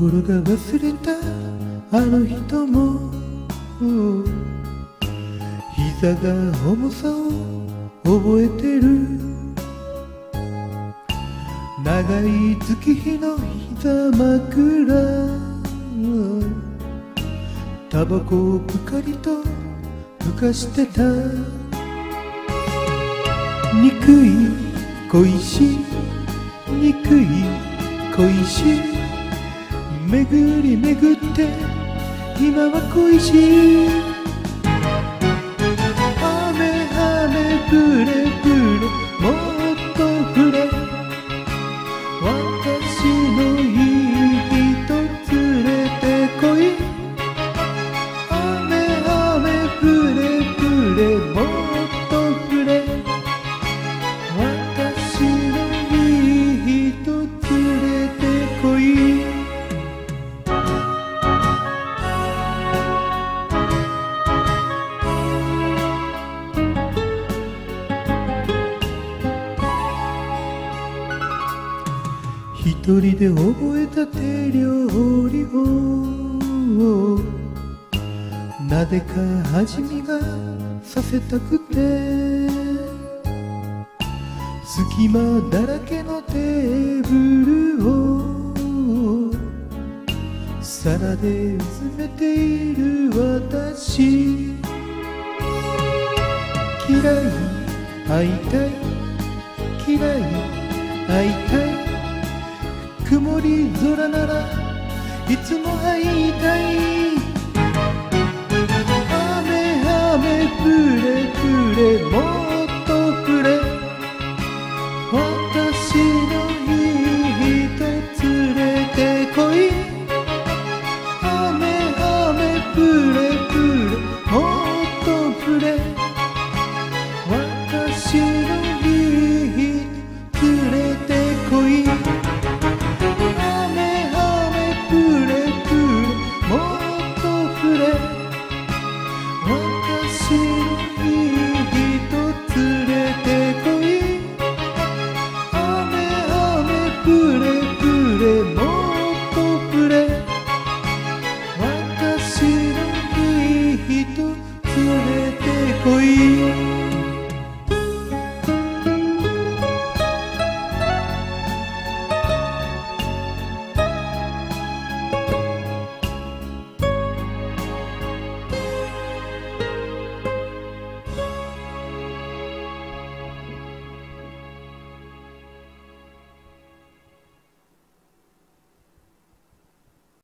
心が忘れたあの人も膝が重さを覚えてる。長い月日の膝枕。タバコをぷかりとふかしてた。憎い恋し憎い恋し巡り巡って今は恋しい。一人で覚えた手料理を。なぜか味見がさせたくて。隙間だらけのテーブルを。皿で詰めている私。嫌い会いたい。嫌い会いたい。曇り空ならいつも会いたい